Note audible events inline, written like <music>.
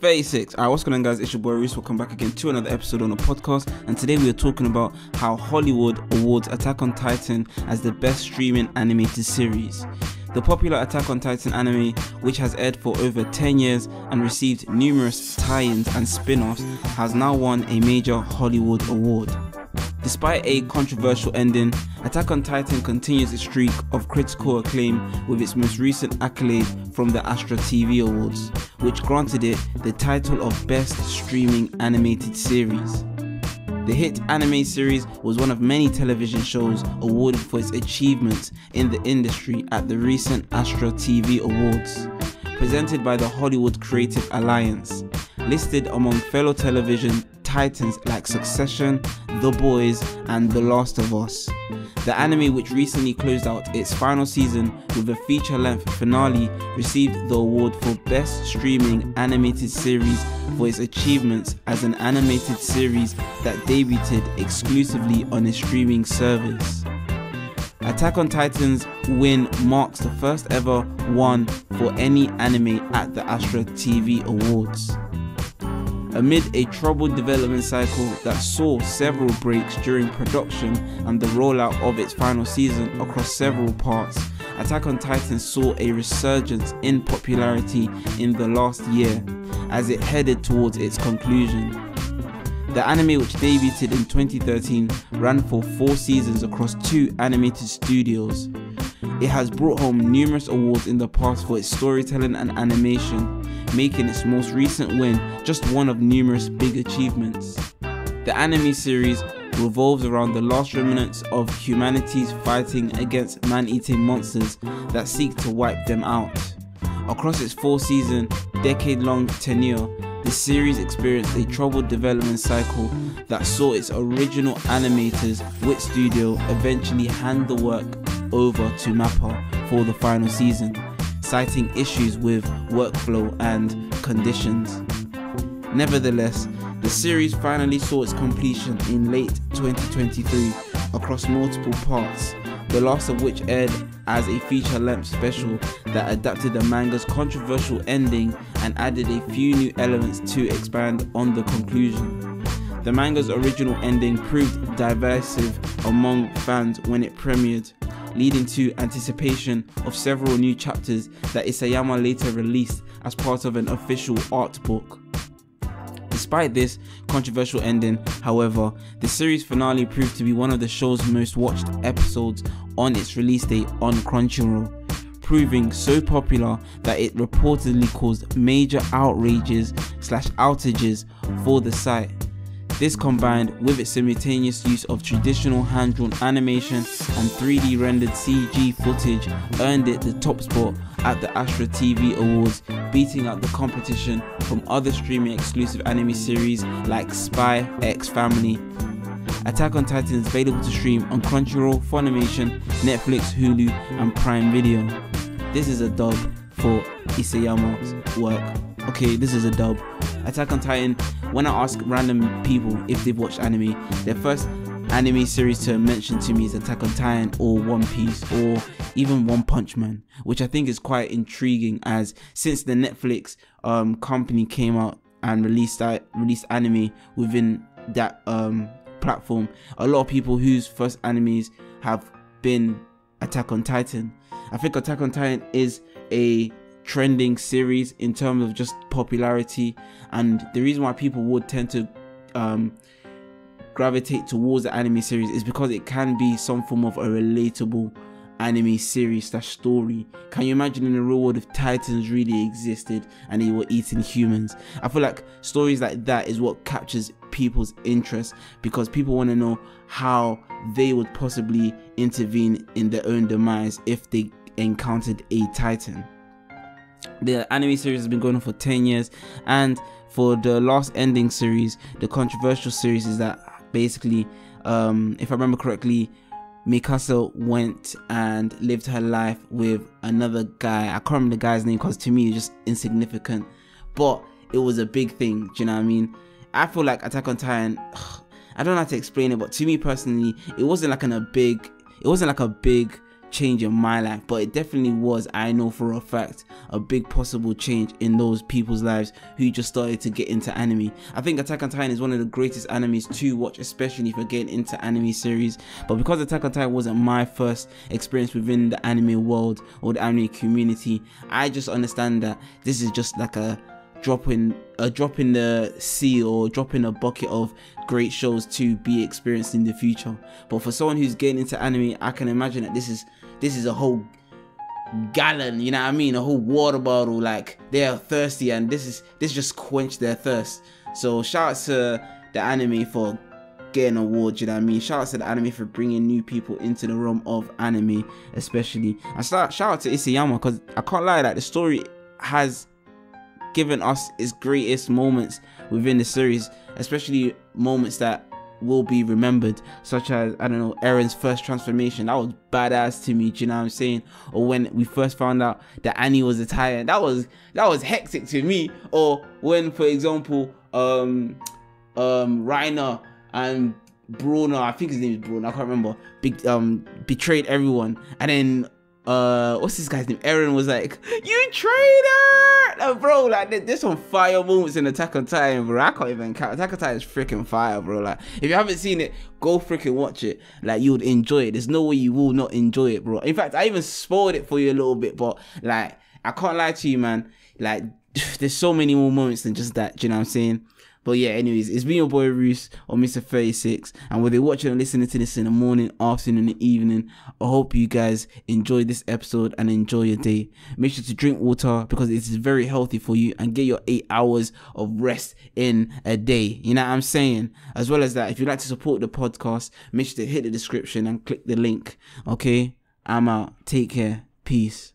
36. Alright, what's going on, guys? It's your boy Roose. Welcome back again to another episode on the podcast. And today we are talking about how Hollywood awards Attack on Titan as the best streaming animated series. The popular Attack on Titan anime, which has aired for over 10 years and received numerous tie ins and spin offs, has now won a major Hollywood award. Despite a controversial ending, Attack on Titan continues its streak of critical acclaim with its most recent accolade from the Astra TV Awards, which granted it the title of Best Streaming Animated Series. The hit anime series was one of many television shows awarded for its achievements in the industry at the recent Astra TV Awards, presented by the Hollywood Creative Alliance. Listed among fellow television titans like Succession, The Boys, and The Last of Us. The anime, which recently closed out its final season with a feature length finale, received the award for Best Streaming Animated Series for its achievements as an animated series that debuted exclusively on a streaming service. Attack on Titan's win marks the first ever one for any anime at the Astra TV Awards amid a troubled development cycle that saw several breaks during production and the rollout of its final season across several parts. Attack on Titan saw a resurgence in popularity in the last year as it headed towards its conclusion. The anime, which debuted in 2013, ran for four seasons across two animated studios. It has brought home numerous awards in the past for its storytelling and animation, making its most recent win just one of numerous big achievements. The anime series revolves around the last remnants of humanity's fighting against man eating monsters that seek to wipe them out. Across its four season, decade long tenure, the series experienced a troubled development cycle that saw its original animators, Wit Studio, eventually hand the work over to Mappa for the final season citing issues with workflow and conditions. Nevertheless, the series finally saw its completion in late 2023 across multiple parts, the last of which aired as a feature length special that adapted the manga's controversial ending and added a few new elements to expand on the conclusion. The manga's original ending proved divisive among fans when it premiered, leading to anticipation of several new chapters that Isayama later released as part of an official art book. Despite this controversial ending, however, the series finale proved to be one of the show's most watched episodes on its release date on Crunchyroll, proving so popular that it reportedly caused major outrages slash outages for the site. This combined with its simultaneous use of traditional hand-drawn animation and 3D rendered CG footage earned it the top spot at the Astra TV Awards, beating out the competition from other streaming exclusive anime series like Spy X Family. Attack on Titan is available to stream on Crunchyroll, Funimation, Netflix, Hulu, and Prime Video. This is a dub for Isayama's work. Okay, this is a dub. Attack on Titan, when I ask random people if they've watched anime, their first anime series to mention to me is Attack on Titan or One Piece or even One Punch Man, which I think is quite intriguing as since the Netflix um, company came out and released that released anime within that um, platform, a lot of people whose first animes have been Attack on Titan. I think Attack on Titan is a trending series in terms of just popularity and the reason why people would tend to um, gravitate towards the anime series is because it can be some form of a relatable anime series slash story. Can you imagine in a real world if titans really existed and they were eating humans? I feel like stories like that is what captures people's interest because people want to know how they would possibly intervene in their own demise if they encountered a titan. The anime series has been going on for 10 years, and for the last ending series, the controversial series is that basically, um, if I remember correctly, Mikasa went and lived her life with another guy. I can't remember the guy's name because to me it's just insignificant, but it was a big thing. Do you know what I mean? I feel like Attack on Titan. Ugh, <sighs> I don't know how to explain it, but to me personally, it wasn't like a big. It wasn't like a big change in my life, but it definitely was, I know for a fact, a big possible change in those people's lives who just started to get into anime. I think Attack on Titan is one of the greatest animes to watch, especially if you're getting into anime series. But because Attack on Titan wasn't my first experience within the anime world or the anime community, I just understand that this is just like a dropping a drop in the sea or dropping a bucket of great shows to be experienced in the future. But for someone who's getting into anime, I can imagine that this is this is a whole gallon, you know what I mean? A whole water bottle. Like they are thirsty and this is this just quenched their thirst. So shout out to the anime for getting awards, you know what I mean? Shout out to the anime for bringing new people into the realm of anime, especially. And shout, shout out to Isayama because I can't lie that the story has given us its greatest moments within the series, especially moments that will be remembered, such as I don't know Eren's first transformation. That was badass to me. Do you know what I'm saying? Or when we first found out that Annie was a Titan, that was that was hectic to me. Or when, for example, um, um, Reiner and Bruno, I think his name is Bruno, I can't remember, big um betrayed everyone, and then uh what's this guy's name? Eren was like you traitor! Bro like there's some fire moments in attack on titan bro. I can't even count. Attack on titan is freaking fire bro. Like if you haven't seen it go freaking watch it. Like you would enjoy it. There's no way you will not enjoy it bro. In fact i even spoiled it for you a little bit but like i can't lie to you man. Like <sighs> there's so many more moments than just that do you know what i'm saying but yeah, anyways, it's been your boy Roose or Mr. 36. And whether you're watching or listening to this in the morning, afternoon, and evening, I hope you guys enjoy this episode and enjoy your day. Make sure to drink water because it is very healthy for you and get your eight hours of rest in a day. You know what I'm saying? As well as that, if you'd like to support the podcast, make sure to hit the description and click the link. Okay? I'm out. Take care. Peace.